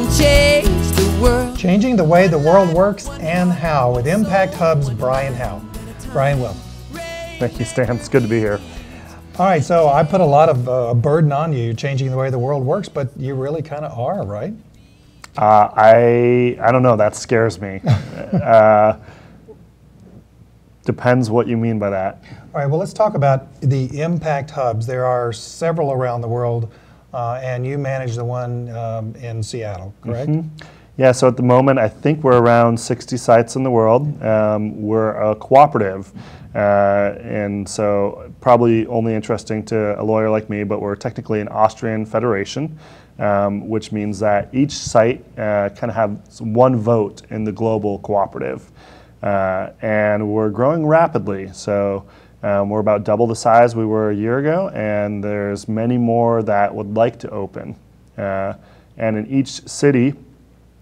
can change the world. Changing the way the world works and how with Impact Hub's Brian Howe. Brian, welcome. Thank you, Stan. It's good to be here. All right, so I put a lot of uh, burden on you, changing the way the world works, but you really kind of are, right? Uh, I I don't know. That scares me. uh, depends what you mean by that. All right, well, let's talk about the impact hubs. There are several around the world, uh, and you manage the one um, in Seattle, correct? Mm-hmm. Yeah, so at the moment, I think we're around 60 sites in the world. Um, we're a cooperative, uh, and so probably only interesting to a lawyer like me, but we're technically an Austrian federation, um, which means that each site uh, kind of has one vote in the global cooperative. Uh, and we're growing rapidly. So um, we're about double the size we were a year ago, and there's many more that would like to open. Uh, and in each city,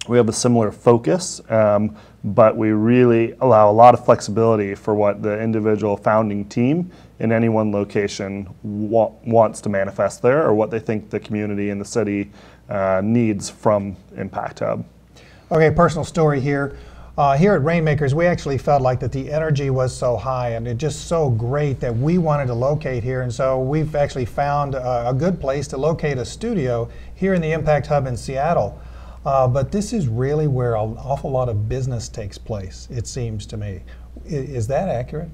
we have a similar focus, um, but we really allow a lot of flexibility for what the individual founding team in any one location wa- wants to manifest there or what they think the community and the city uh, needs from Impact Hub. Okay, personal story here. Uh, here at Rainmakers, we actually felt like that the energy was so high and it just so great that we wanted to locate here. And so we've actually found a, a good place to locate a studio here in the Impact Hub in Seattle. Uh, but this is really where an awful lot of business takes place, it seems to me. I, is that accurate?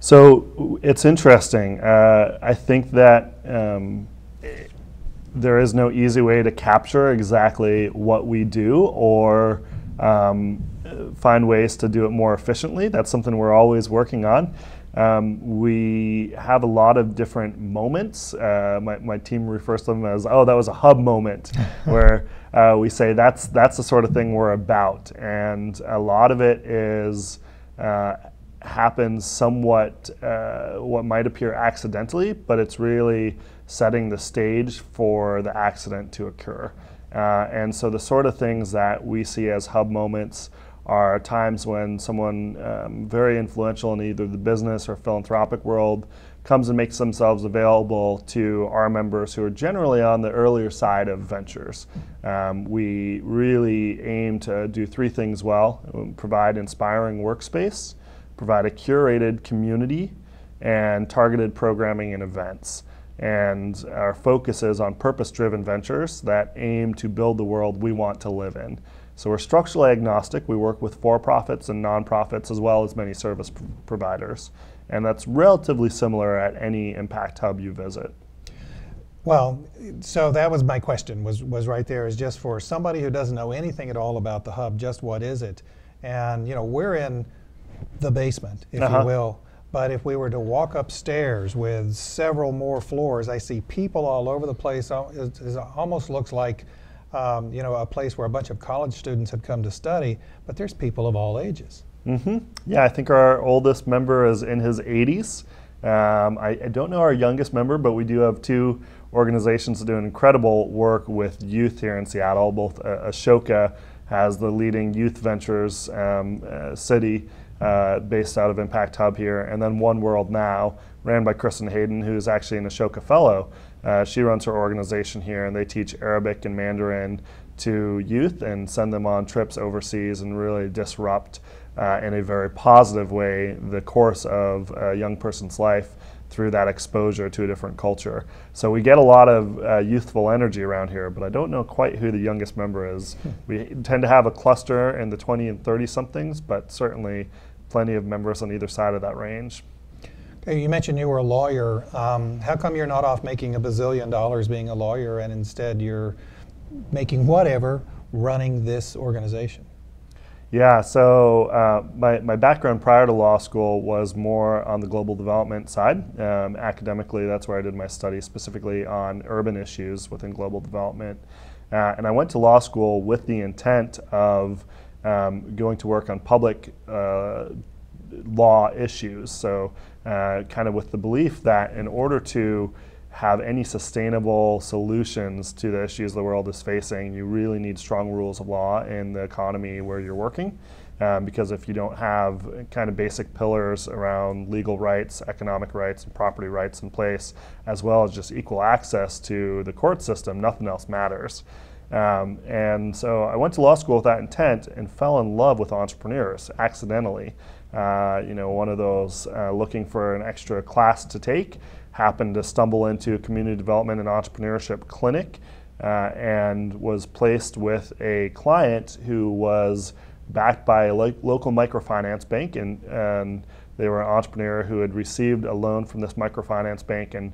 So it's interesting. Uh, I think that um, there is no easy way to capture exactly what we do or um, find ways to do it more efficiently. That's something we're always working on. Um, we have a lot of different moments. Uh, my, my team refers to them as, oh, that was a hub moment, where uh, we say that's, that's the sort of thing we're about. And a lot of it is uh, happens somewhat uh, what might appear accidentally, but it's really setting the stage for the accident to occur. Uh, and so the sort of things that we see as hub moments are times when someone um, very influential in either the business or philanthropic world comes and makes themselves available to our members who are generally on the earlier side of ventures. Um, we really aim to do three things well provide inspiring workspace, provide a curated community, and targeted programming and events. And our focus is on purpose driven ventures that aim to build the world we want to live in. So we're structurally agnostic. We work with for profits and nonprofits as well as many service pr- providers. And that's relatively similar at any impact hub you visit. Well, so that was my question was, was right there is just for somebody who doesn't know anything at all about the hub, just what is it? And you know, we're in the basement, if uh-huh. you will. But if we were to walk upstairs with several more floors, I see people all over the place. It almost looks like um, you know, a place where a bunch of college students have come to study, but there's people of all ages. Mm-hmm. Yeah, I think our oldest member is in his 80s. Um, I, I, don't know our youngest member, but we do have two organizations that do incredible work with youth here in Seattle. Both uh, Ashoka has the leading youth ventures um, uh, city uh, based out of Impact Hub here, and then One World Now, ran by Kristen Hayden, who's actually an Ashoka Fellow. Uh, she runs her organization here, and they teach Arabic and Mandarin to youth and send them on trips overseas and really disrupt uh, in a very positive way the course of a young person's life through that exposure to a different culture. So we get a lot of uh, youthful energy around here, but I don't know quite who the youngest member is. Hmm. we tend to have a cluster in the 20 and 30 somethings, but certainly plenty of members on either side of that range. You mentioned you were a lawyer. Um, how come you're not off making a bazillion dollars being a lawyer and instead you're making whatever running this organization? Yeah, so uh, my, my background prior to law school was more on the global development side. Um, academically, that's where I did my study, specifically on urban issues within global development. Uh, and I went to law school with the intent of um, going to work on public uh, law issues. So, uh, kind of with the belief that in order to have any sustainable solutions to the issues the world is facing, you really need strong rules of law in the economy where you're working. Um, because if you don't have kind of basic pillars around legal rights, economic rights, and property rights in place, as well as just equal access to the court system, nothing else matters. Um, and so I went to law school with that intent and fell in love with entrepreneurs accidentally. Uh, you know, one of those uh, looking for an extra class to take happened to stumble into a community development and entrepreneurship clinic uh, and was placed with a client who was backed by a lo- local microfinance bank and, and they were an entrepreneur who had received a loan from this microfinance bank and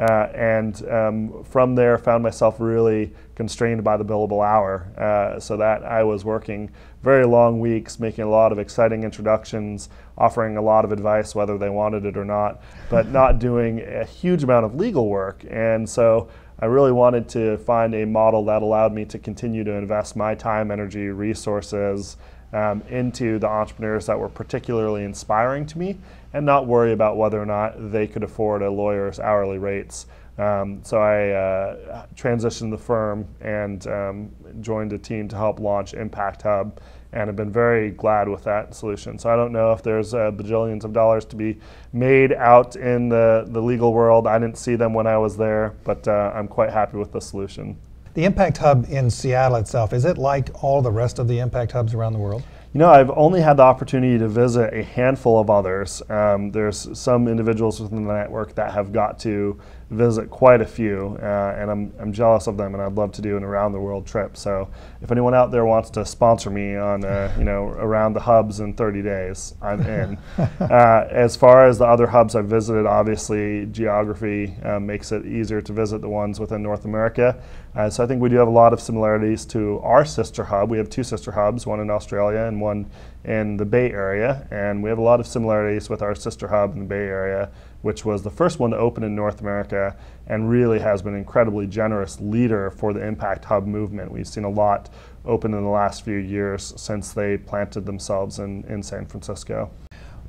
uh, and um, from there found myself really constrained by the billable hour. Uh, so that i was working very long weeks making a lot of exciting introductions offering a lot of advice whether they wanted it or not but not doing a huge amount of legal work. And so i really wanted to find a model that allowed me to continue to invest my time energy resources um, into the entrepreneurs that were particularly inspiring to me and not worry about whether or not they could afford a lawyer's hourly rates. Um, so I uh, transitioned the firm and um, joined a team to help launch Impact Hub and have been very glad with that solution. So I don't know if there's uh, bajillions of dollars to be made out in the, the legal world. I didn't see them when I was there, but uh, I'm quite happy with the solution. The Impact Hub in Seattle itself, is it like all the rest of the Impact Hubs around the world? You know, I've only had the opportunity to visit a handful of others. Um, there's some individuals within the network that have got to visit quite a few, uh, and I'm, I'm jealous of them, and I'd love to do an around the world trip. So if anyone out there wants to sponsor me on, uh, you know, around the hubs in 30 days, I'm in. uh, as far as the other hubs I've visited, obviously geography uh, makes it easier to visit the ones within North America. Uh, so I think we do have a lot of similarities to our sister hub. We have two sister hubs, one in Australia and one in the Bay Area, and we have a lot of similarities with our sister hub in the Bay Area, which was the first one to open in North America and really has been an incredibly generous leader for the Impact Hub movement. We've seen a lot open in the last few years since they planted themselves in, in San Francisco.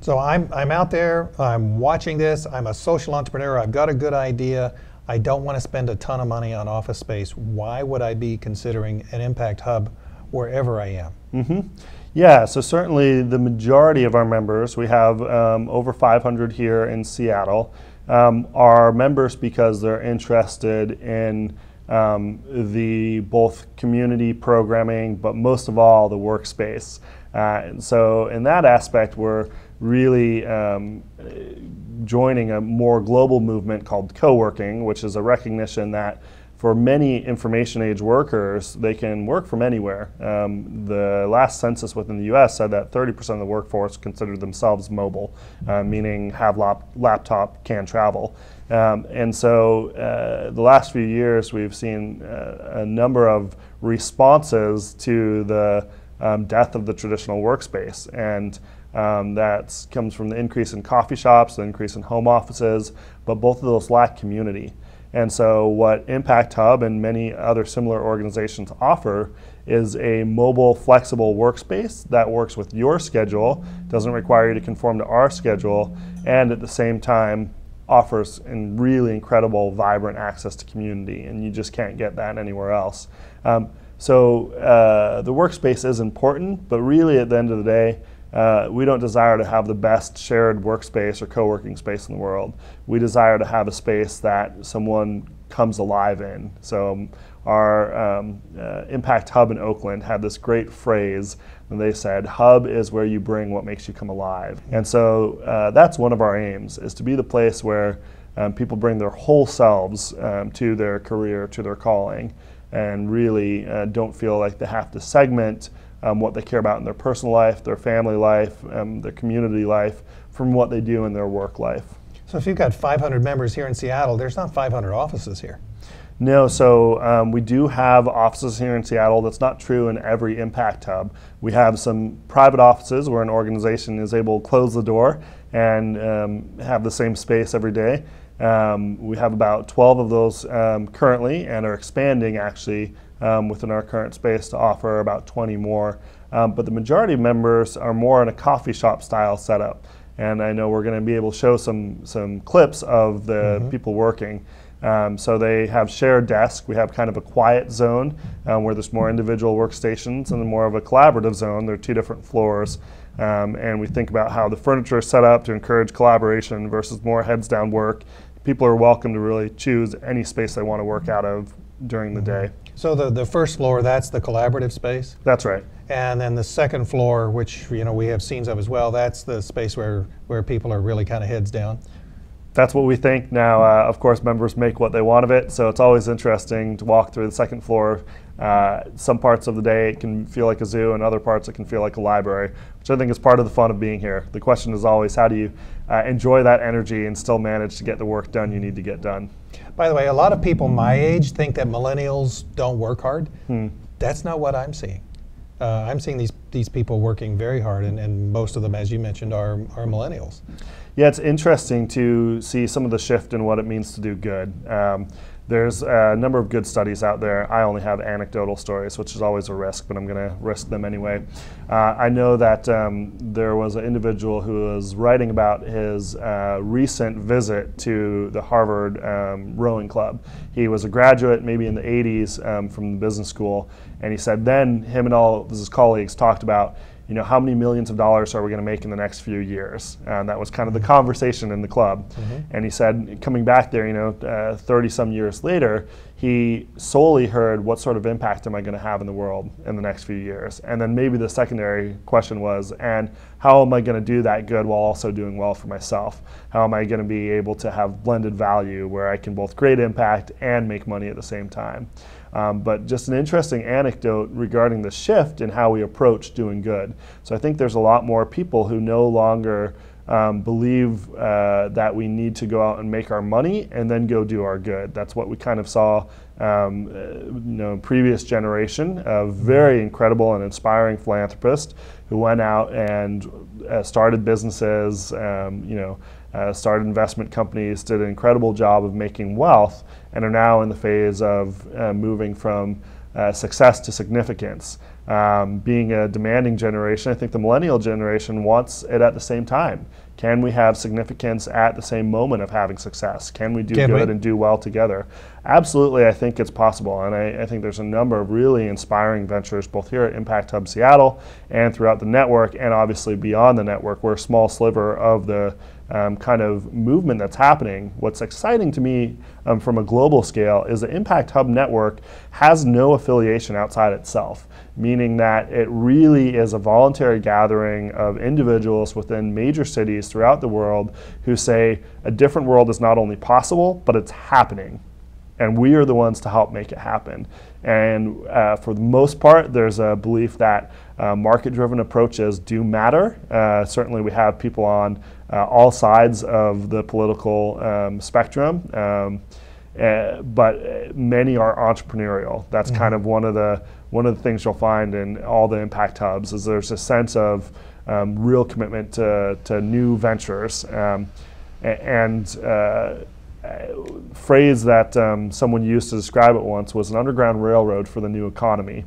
So I'm, I'm out there, I'm watching this, I'm a social entrepreneur, I've got a good idea. I don't want to spend a ton of money on office space. Why would I be considering an impact hub wherever I am? Mm-hmm. Yeah, so certainly the majority of our members, we have um, over 500 here in Seattle, um, are members because they're interested in um, the both community programming, but most of all the workspace. Uh, and so in that aspect, we're really um, joining a more global movement called co-working, which is a recognition that for many information age workers, they can work from anywhere. Um, the last census within the US said that 30% of the workforce considered themselves mobile, uh, meaning have lap- laptop, can travel. Um, and so uh, the last few years, we've seen uh, a number of responses to the um, death of the traditional workspace. And um, that comes from the increase in coffee shops, the increase in home offices, but both of those lack community. And so, what Impact Hub and many other similar organizations offer is a mobile, flexible workspace that works with your schedule, doesn't require you to conform to our schedule, and at the same time offers in really incredible, vibrant access to community. And you just can't get that anywhere else. Um, so, uh, the workspace is important, but really at the end of the day, uh, we don't desire to have the best shared workspace or co-working space in the world. We desire to have a space that someone comes alive in. So um, our um, uh, Impact Hub in Oakland had this great phrase, and they said, "Hub is where you bring what makes you come alive." And so uh, that's one of our aims: is to be the place where um, people bring their whole selves um, to their career, to their calling, and really uh, don't feel like they have to segment um, what they care about in their personal life, their family life, um, their community life, from what they do in their work life. So if you've got 500 members here in Seattle, there's not 500 offices here. No, so um, we do have offices here in Seattle. That's not true in every Impact Hub. We have some private offices where an organization is able to close the door and um, have the same space every day. Um, we have about 12 of those um, currently and are expanding actually um, within our current space to offer about 20 more. Um, but the majority of members are more in a coffee shop style setup. And I know we're going to be able to show some, some clips of the mm-hmm. people working. Um, so they have shared desks. We have kind of a quiet zone um, where there's more individual workstations, and then more of a collaborative zone. There are two different floors. Um, and we think about how the furniture is set up to encourage collaboration versus more heads down work. People are welcome to really choose any space they want to work out of during the day. So the, the first floor, that's the collaborative space? That's right. And then the second floor, which you know we have scenes of as well, that's the space where, where people are really kind of heads down. That's what we think. Now, uh, of course, members make what they want of it, so it's always interesting to walk through the second floor. Uh, some parts of the day it can feel like a zoo, and other parts it can feel like a library, which I think is part of the fun of being here. The question is always how do you uh, enjoy that energy and still manage to get the work done you need to get done? By the way, a lot of people my age think that millennials don't work hard. Hmm. That's not what I'm seeing. Uh, I'm seeing these, these people working very hard, and, and most of them, as you mentioned, are, are millennials. Yeah, it's interesting to see some of the shift in what it means to do good. Um, there's a number of good studies out there. I only have anecdotal stories, which is always a risk, but I'm going to risk them anyway. Uh, I know that um, there was an individual who was writing about his uh, recent visit to the Harvard um, rowing club. He was a graduate, maybe in the 80s, um, from the business school, and he said then him and all of his colleagues talked about you know, how many millions of dollars are we going to make in the next few years? And that was kind of the conversation in the club. Mm-hmm. And he said, coming back there, you know, 30 uh, some years later, he solely heard what sort of impact am I going to have in the world in the next few years? And then maybe the secondary question was, and how am I going to do that good while also doing well for myself? How am I going to be able to have blended value where I can both create impact and make money at the same time? Um, but just an interesting anecdote regarding the shift in how we approach doing good. So I think there's a lot more people who no longer um, believe uh, that we need to go out and make our money and then go do our good. That's what we kind of saw, um, uh, you know, previous generation of very incredible and inspiring philanthropists who went out and uh, started businesses, um, you know, uh, started investment companies, did an incredible job of making wealth, and are now in the phase of uh, moving from uh, success to significance. Um, being a demanding generation, I think the millennial generation wants it at the same time. Can we have significance at the same moment of having success? Can we do Can good we? and do well together? Absolutely, I think it's possible. And I, I, think there's a number of really inspiring ventures, both here at Impact Hub Seattle and throughout the network, and obviously beyond the network. We're a small sliver of the um, kind of movement that's happening. What's exciting to me um, from a global scale is the Impact Hub network has no affiliation outside itself, meaning that it really is a voluntary gathering of individuals within major cities throughout the world who say a different world is not only possible, but it's happening. And we are the ones to help make it happen. And uh, for the most part, there's a belief that uh, market driven approaches do matter. Uh, certainly, we have people on uh, all sides of the political um, spectrum. Um, uh, but many are entrepreneurial. That's mm-hmm. kind of one of the one of the things you'll find in all the impact hubs is there's a sense of um, real commitment to, to new ventures um, and uh, phrase that um, someone used to describe it once was an underground railroad for the new economy.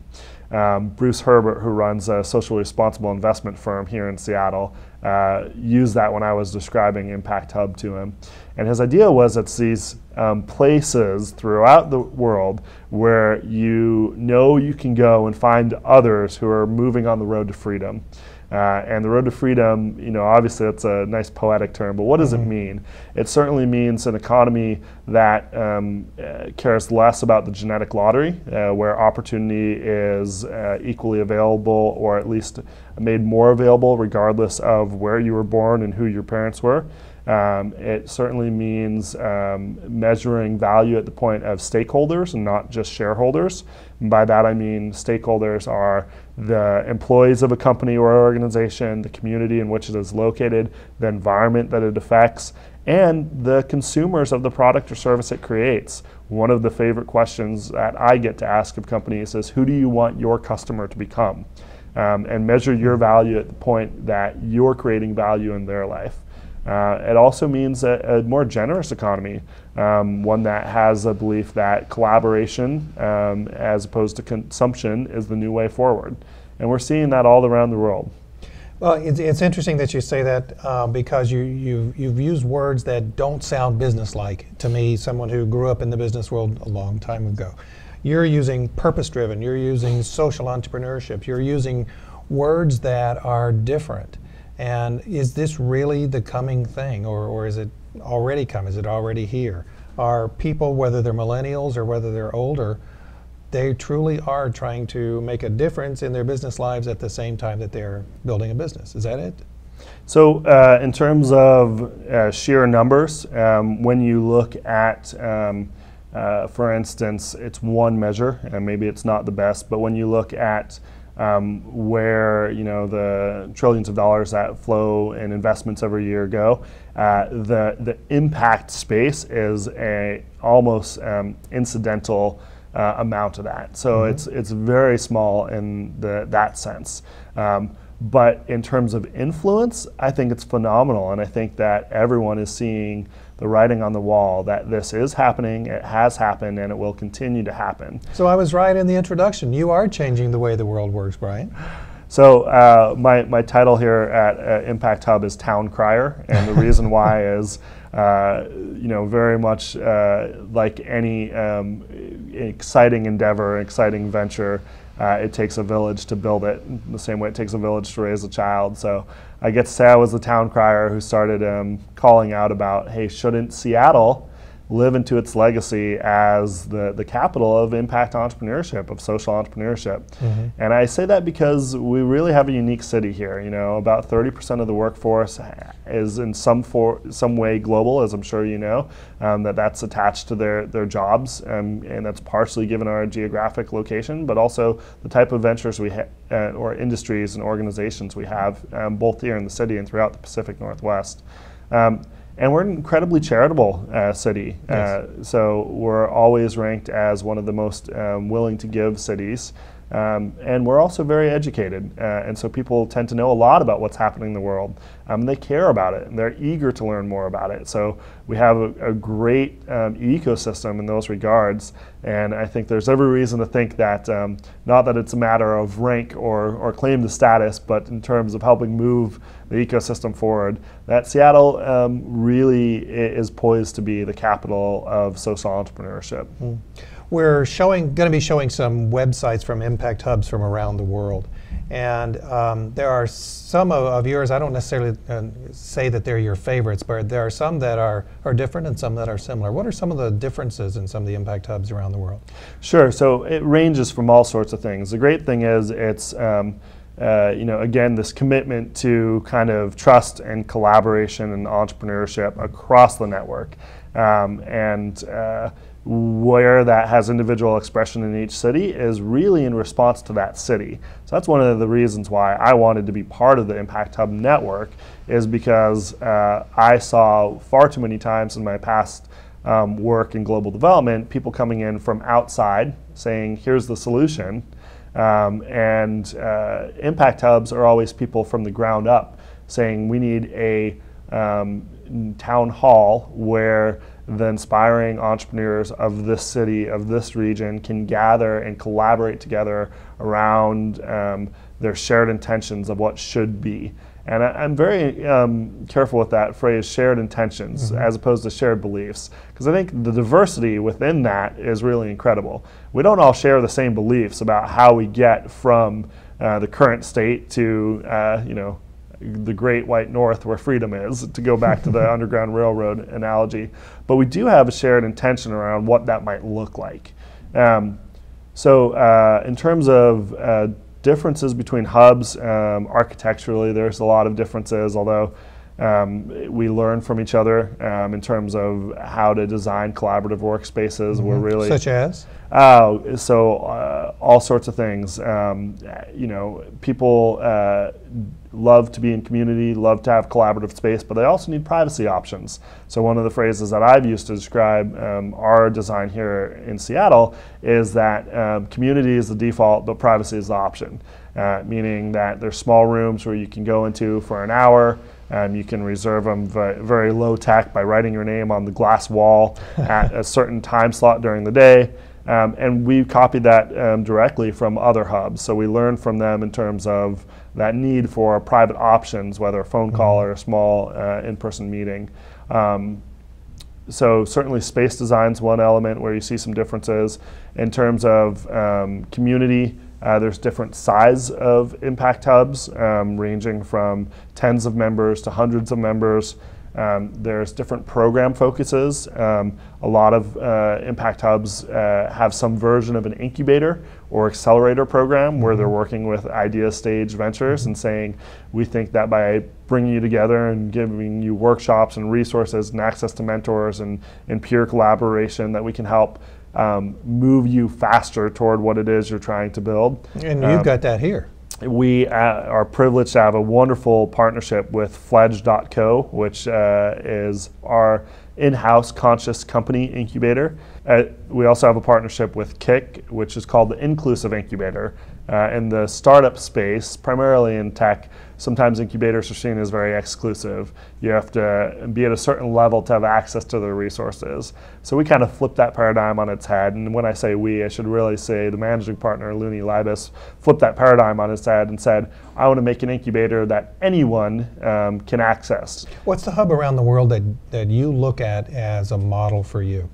Um, Bruce Herbert, who runs a socially responsible investment firm here in Seattle, uh, used that when I was describing Impact Hub to him. And his idea was it's these um, places throughout the world where you know you can go and find others who are moving on the road to freedom. Uh, and the road to freedom, you know, obviously that's a nice poetic term, but what does mm-hmm. it mean? It certainly means an economy that um, uh, cares less about the genetic lottery, uh, where opportunity is uh, equally available or at least made more available regardless of where you were born and who your parents were. Um, it certainly means um, measuring value at the point of stakeholders and not just shareholders. And by that I mean stakeholders are the employees of a company or organization, the community in which it is located, the environment that it affects, and the consumers of the product or service it creates. One of the favorite questions that I get to ask of companies is who do you want your customer to become? Um, and measure your value at the point that you're creating value in their life. Uh, it also means a, a more generous economy, um, one that has a belief that collaboration um, as opposed to consumption is the new way forward. And we're seeing that all around the world. Well, it's, it's interesting that you say that uh, because you, you, you've used words that don't sound business-like to me, someone who grew up in the business world a long time ago. You're using purpose-driven, you're using social entrepreneurship, you're using words that are different. And is this really the coming thing, or, or is it already come? Is it already here? are people, whether they're millennials or whether they're older, they truly are trying to make a difference in their business lives at the same time that they're building a business. Is that it? So, uh, in terms of uh, sheer numbers, um, when you look at, um, uh, for instance, it's one measure, and maybe it's not the best, but when you look at um, where you know the trillions of dollars that flow in investments every year go, uh, the the impact space is a almost um, incidental uh, amount of that. So mm-hmm. it's it's very small in the that sense. Um, but in terms of influence, I think it's phenomenal, and I think that everyone is seeing the writing on the wall that this is happening, it has happened, and it will continue to happen. So I was right in the introduction. You are changing the way the world works, Brian. So uh, my, my title here at uh, Impact Hub is Town Crier, and the reason why is, uh, you know, very much uh, like any um, exciting endeavor, exciting venture, uh, it takes a village to build it, the same way it takes a village to raise a child. So I get to say I was the town crier who started um, calling out about, hey, shouldn't Seattle live into its legacy as the, the capital of impact entrepreneurship, of social entrepreneurship. Mm-hmm. And I say that because we really have a unique city here. You know, about 30% of the workforce is in some for, some way global, as I'm sure you know, um, that that's attached to their, their jobs, um, and that's partially given our geographic location, but also the type of ventures we ha- uh, or industries and organizations we have, um, both here in the city and throughout the Pacific Northwest. Um, and we're an incredibly charitable uh, city. Yes. Uh, so we're always ranked as one of the most um, willing to give cities. Um, and we're also very educated, uh, and so people tend to know a lot about what's happening in the world. Um, they care about it, and they're eager to learn more about it. So we have a, a great um, ecosystem in those regards, and I think there's every reason to think that um, not that it's a matter of rank or, or claim the status, but in terms of helping move the ecosystem forward, that Seattle um, really is poised to be the capital of social entrepreneurship. Mm. We're showing, going to be showing some websites from impact hubs from around the world. And um, there are some of, of, yours, I don't necessarily uh, say that they're your favorites, but there are some that are, are different and some that are similar. What are some of the differences in some of the impact hubs around the world? Sure, so it ranges from all sorts of things. The great thing is it's, um, uh, you know, again, this commitment to kind of trust and collaboration and entrepreneurship across the network. Um, and uh, where that has individual expression in each city is really in response to that city. So that's one of the reasons why I wanted to be part of the Impact Hub network is because uh, I saw far too many times in my past um, work in global development people coming in from outside saying, here's the solution. Um, and uh, impact hubs are always people from the ground up saying we need a um, town hall where the inspiring entrepreneurs of this city, of this region, can gather and collaborate together around um, their shared intentions of what should be. And I, am very um, careful with that phrase, shared intentions, mm-hmm. as opposed to shared beliefs, because I think the diversity within that is really incredible. We don't all share the same beliefs about how we get from uh, the current state to, uh, you know, the great white north where freedom is, to go back to the Underground Railroad analogy. But we do have a shared intention around what that might look like. Um, so, uh, in terms of uh, differences between hubs, um, architecturally, there's a lot of differences, although um, we learn from each other um, in terms of how to design collaborative workspaces. Mm-hmm. We're really such as uh, so uh, all sorts of things. Um, you know, people uh, love to be in community, love to have collaborative space, but they also need privacy options. So one of the phrases that I've used to describe um, our design here in Seattle is that um, community is the default, but privacy is the option. Uh, meaning that there's small rooms where you can go into for an hour. Um, you can reserve them very, very, low tech by writing your name on the glass wall at a certain time slot during the day. Um, and we copied that um, directly from other hubs. So we learned from them in terms of that need for private options, whether a phone call mm-hmm. or a small uh, in person meeting. Um, so certainly space design is one element where you see some differences in terms of um, community uh, there's different size of impact hubs, um, ranging from tens of members to hundreds of members. Um, there's different program focuses. Um, a lot of uh, impact hubs uh, have some version of an incubator or accelerator program where they're mm-hmm. working with idea stage ventures and saying, we think that by bringing you together and giving you workshops and resources and access to mentors and, and peer collaboration, that we can help um, move you faster toward what it is you're trying to build. And you've um, got that here we uh, are privileged to have a wonderful partnership with Fledge.co, which uh, is our in-house conscious company incubator. Uh, we also have a partnership with Kick, which is called the Inclusive Incubator. Uh, in the startup space, primarily in tech, sometimes incubators are seen as very exclusive. You have to be at a certain level to have access to the resources. So we kind of flip that paradigm on its head. And when I say we, I should really say the managing partner, Luni Libes, flipped that paradigm on its head and said, I want to make an incubator that anyone um, can access. What's the hub around the world that, that you look at as a model for you?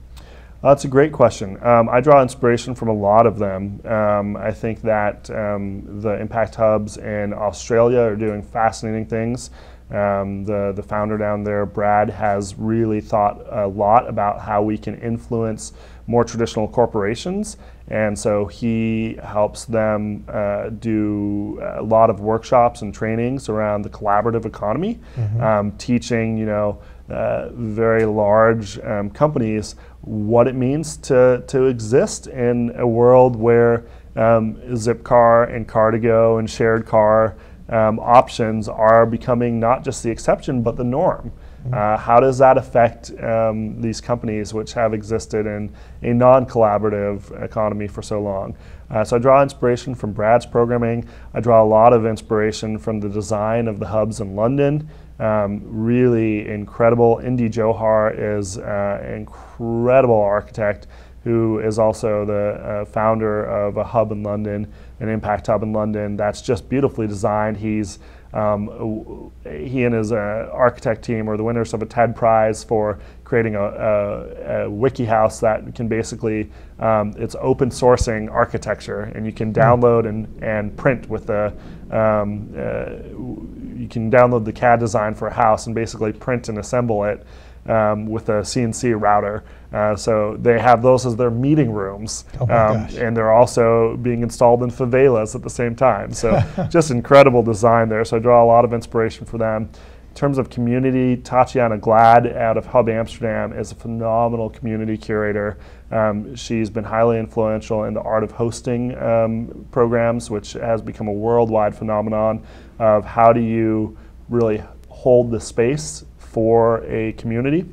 that's a great question. Um, I draw inspiration from a lot of them. Um, I think that um, the impact hubs in Australia are doing fascinating things. Um, the, the founder down there, Brad, has really thought a lot about how we can influence more traditional corporations. And so he helps them uh, do a lot of workshops and trainings around the collaborative economy, mm-hmm. Um, teaching, you know, uh, very large um, companies what it means to, to exist in a world where um, Zipcar and Car2Go and shared car um, options are becoming not just the exception but the norm. Mm-hmm. Uh, how does that affect um, these companies which have existed in a non collaborative economy for so long? Uh, so I draw inspiration from Brad's programming. I draw a lot of inspiration from the design of the hubs in London. Um, really incredible. Indy Johar is uh, an incredible architect who is also the uh, founder of a hub in London, an impact hub in London that's just beautifully designed. He's um, he and his uh, architect team are the winners of a TED Prize for creating a, a, a wiki house that can basically um, it's open sourcing architecture, and you can hmm. download and, and print with the um, uh, can download the CAD design for a house and basically print and assemble it um, with a CNC router. Uh, so they have those as their meeting rooms, oh um, and they're also being installed in favelas at the same time. So just incredible design there. So I draw a lot of inspiration for them. In terms of community, Tatiana Glad out of Hub Amsterdam is a phenomenal community curator. Um, she's been highly influential in the art of hosting um, programs, which has become a worldwide phenomenon of how do you really hold the space for a community,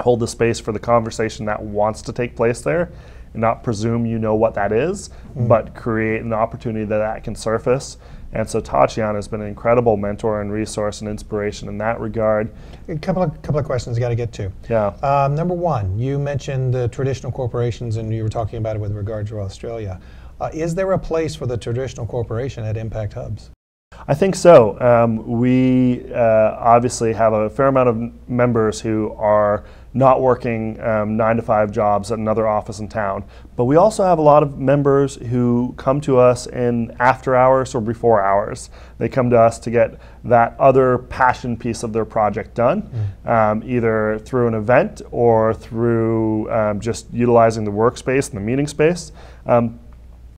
hold the space for the conversation that wants to take place there, and not presume you know what that is, mm. but create an opportunity that that can surface and so Tatiana has been an incredible mentor and resource and inspiration in that regard. A couple of couple of questions I got to get to. Yeah. Um, number one, you mentioned the traditional corporations, and you were talking about it with regard to Australia. Uh, is there a place for the traditional corporation at Impact Hubs? I think so. Um, we uh, obviously have a fair amount of members who are not working um, nine to five jobs at another office in town. But we also have a lot of members who come to us in after hours or before hours. They come to us to get that other passion piece of their project done, mm. um, either through an event or through um, just utilizing the workspace and the meeting space. Um,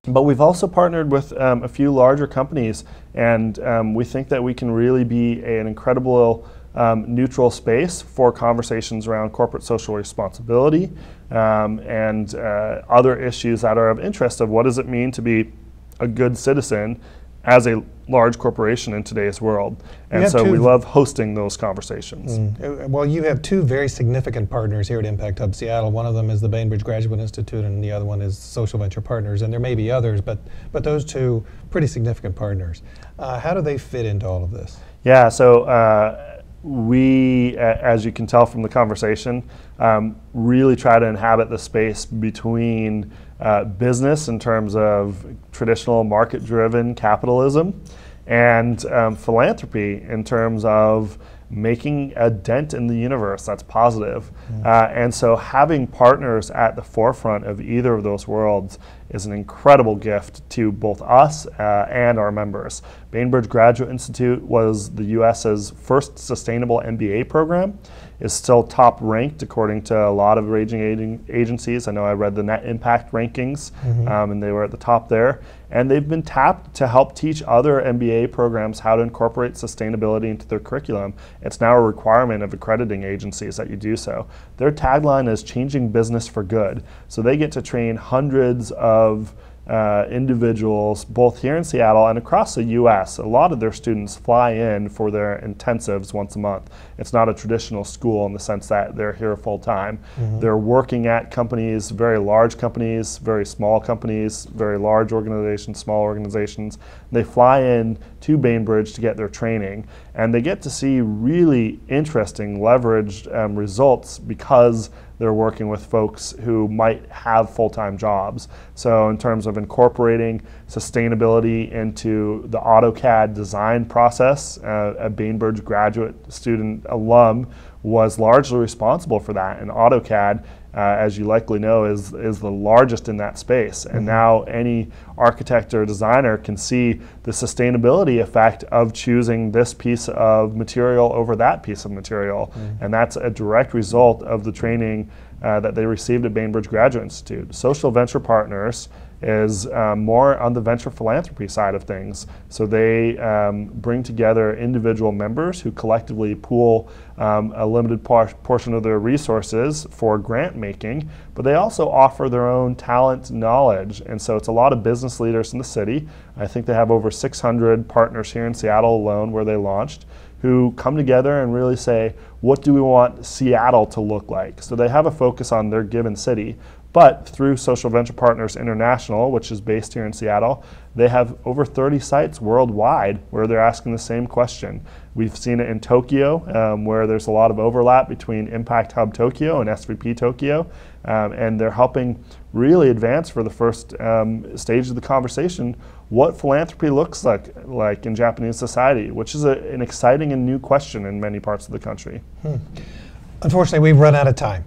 but we've also partnered with um, a few larger companies, and um, we think that we can really be an incredible um, neutral space for conversations around corporate social responsibility um, and uh, other issues that are of interest of what does it mean to be a good citizen as a large corporation in today's world. And so we love hosting those conversations. Mm. Uh, well, you have two very significant partners here at Impact Hub Seattle. One of them is the Bainbridge Graduate Institute, and the other one is Social Venture Partners. And there may be others, but, but those two pretty significant partners. Uh, how do they fit into all of this? Yeah, so uh, we, as you can tell from the conversation, um, really try to inhabit the space between uh, business in terms of traditional market driven capitalism and um, philanthropy in terms of making a dent in the universe that's positive. Mm. Uh, and so having partners at the forefront of either of those worlds is an incredible gift to both us uh, and our members. Bainbridge Graduate Institute was the US's first sustainable MBA program is still top ranked according to a lot of rating agencies. I know I read the net impact rankings mm-hmm. um, and they were at the top there. And they've been tapped to help teach other MBA programs how to incorporate sustainability into their curriculum. It's now a requirement of accrediting agencies that you do so. Their tagline is changing business for good. So they get to train hundreds of uh, individuals, both here in Seattle and across the U.S. A lot of their students fly in for their intensives once a month. It's not a traditional school in the sense that they're here full time. Mm-hmm. They're working at companies, very large companies, very small companies, very large organizations, small organizations. They fly in to Bainbridge to get their training, and they get to see really interesting leveraged um, results because they're working with folks who might have full-time jobs. So in terms of incorporating sustainability into the AutoCAD design process, uh, a Bainbridge graduate student alum was largely responsible for that. And AutoCAD uh, as you likely know, is, is the largest in that space. And mm-hmm. now any architect or designer can see the sustainability effect of choosing this piece of material over that piece of material. Mm-hmm. And that's a direct result of the training uh, that they received at Bainbridge Graduate Institute. Social venture partners is um, more on the venture philanthropy side of things. So they um, bring together individual members who collectively pool um, a limited por- portion of their resources for grant making, but they also offer their own talent knowledge. And so it's a lot of business leaders in the city. I think they have over 600 partners here in Seattle alone where they launched who come together and really say, what do we want Seattle to look like? So they have a focus on their given city, but through Social Venture Partners International, which is based here in Seattle, they have over 30 sites worldwide where they're asking the same question. We've seen it in Tokyo, um, where there's a lot of overlap between Impact Hub Tokyo and SVP Tokyo, um, and they're helping really advance for the first um, stage of the conversation what philanthropy looks like, like in Japanese society, which is a, an exciting and new question in many parts of the country. Hmm. Unfortunately, we've run out of time.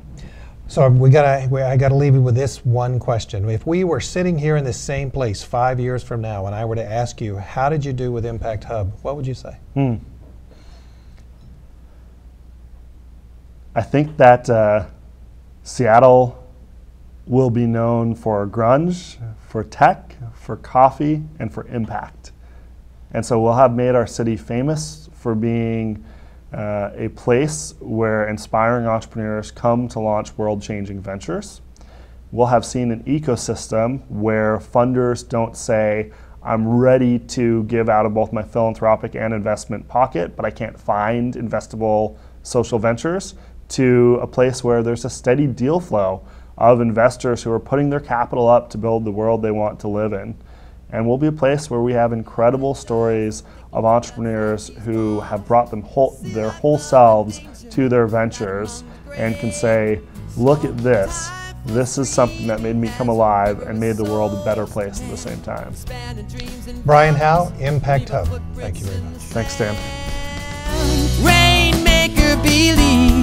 So we gotta, I got to leave you with this one question. If we were sitting here in the same place five years from now, and I were to ask you, how did you do with Impact Hub? What would you say? Hmm. I think that uh, Seattle will be known for grunge, for tech, for coffee, and for impact. And so we'll have made our city famous for being uh, a place where inspiring entrepreneurs come to launch world changing ventures. We'll have seen an ecosystem where funders don't say, I'm ready to give out of both my philanthropic and investment pocket, but I can't find investable social ventures, to a place where there's a steady deal flow of investors who are putting their capital up to build the world they want to live in. And we'll be a place where we have incredible stories of entrepreneurs who have brought them whole, their whole selves to their ventures and can say, look at this. This is something that made me come alive and made the world a better place at the same time. Brian Howe, Impact Hub. Thank you very much. Thanks, Stan. Rainmaker believes